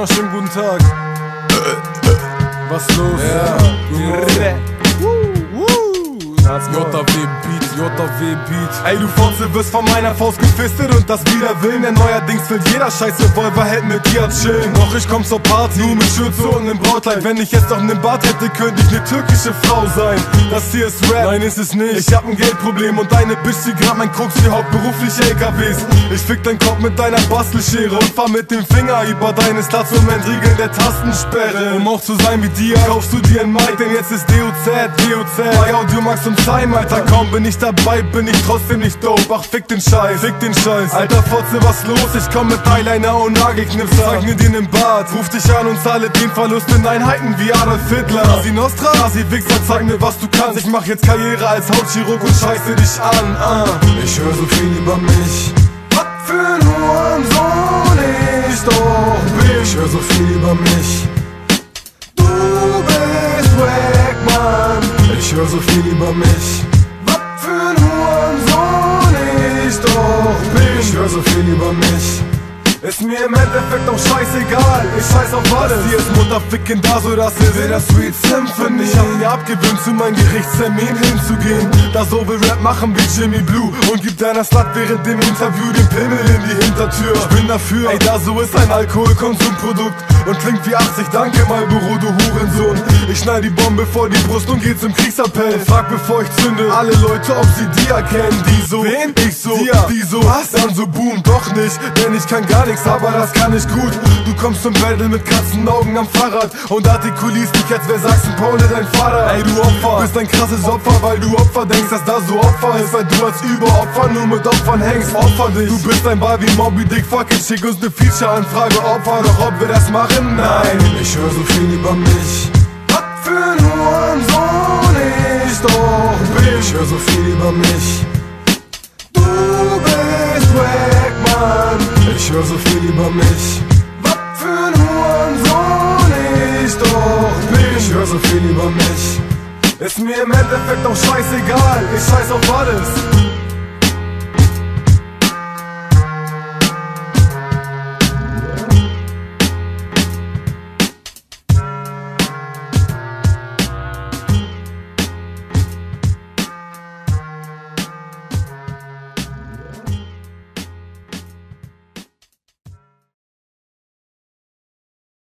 wunderschönen guten Tag. Was los? Ja. JW Beat, JW Beat. Ey, du Fotze wirst von meiner Faust gefistet und das wieder Willen. Denn neuerdings will jeder scheiß Revolver hält mit dir chillen. Doch ich komm zur Party, nur mit Schürze und nem Brautkleid. Wenn ich jetzt doch nen Bart hätte, könnte ich ne türkische Frau sein. Das hier ist Rap, nein ist es nicht. Ich hab ein Geldproblem und deine Bitch, die grad mein Krux, die hauptberuflich LKWs. Ich fick dein Kopf mit deiner Bastelschere und fahr mit dem Finger über deine Staatsmoment Riegel der Tastensperre. Um auch zu sein wie dir, kaufst du dir ein Mic, denn jetzt ist DOZ, DOZ. Bei Audiomax und Time, Alter, kaum bin ich dabei, bin ich trotzdem nicht dope. Ach, fick den Scheiß, fick den Scheiß. Alter Fotze, was los? Ich komm mit Eyeliner und Nagelknipser. Zeig mir den im Bad, ruf dich an und zahle den Verlust in Einheiten wie Adolf Hitler. Asi Nostra, Asi Wichser, zeig mir, was du kannst. Ich mach jetzt Karriere als Hautchirurg und scheiße dich an. Uh. Ich höre so viel über mich. Was für ein Hurensohn ich doch bin. Ich höre so viel über mich. Du bist wack, Mann. Ich höre so viel über mich. Was für ein Hurensohn ich doch bin. Ich höre so viel über mich. Ist mir im Endeffekt auch scheißegal, ich scheiß auf alles Hier ist Mutterficken da, so das ist der Sweet Symphony Ich hab mir abgewöhnt, zu meinem Gerichtstermin hinzugehen Da so will Rap machen wie Jimmy Blue Und gibt deiner Stadt während dem Interview den Pimmel in die Hintertür Ich bin dafür, ey da so ist ein Alkoholkonsumprodukt Und klingt wie 80, danke Marlboro, du Schnall die Bombe vor die Brust und geh zum Kriegsappell Frag bevor ich zünde, alle Leute ob sie die erkennen Die so, Wen? ich so, Dia. die so, was? Dann so boom, doch nicht, denn ich kann gar nichts, aber das kann ich gut. Du kommst zum Battle mit Katzenaugen am Fahrrad und artikulierst dich, als wär Sachsen-Paule dein Vater. Ey, du Opfer, bist ein krasses Opfer, weil du Opfer denkst, dass da so Opfer ist, weil du als Überopfer nur mit Opfern hängst. Opfer dich, du bist ein Ball wie Moby Dick, fuck it, schick uns ne Feature-Anfrage, Opfer, doch ob wir das machen? Nein. Ich höre so viel über mich. Für ein Hurensohn ich doch bin. Ich höre so viel über mich. Du bist wack, Mann. Ich höre so viel über mich. Was für ein Hurensohn ich doch bin. Ich höre so viel über mich. Ist mir im Endeffekt auch scheißegal, ich scheiß auf alles.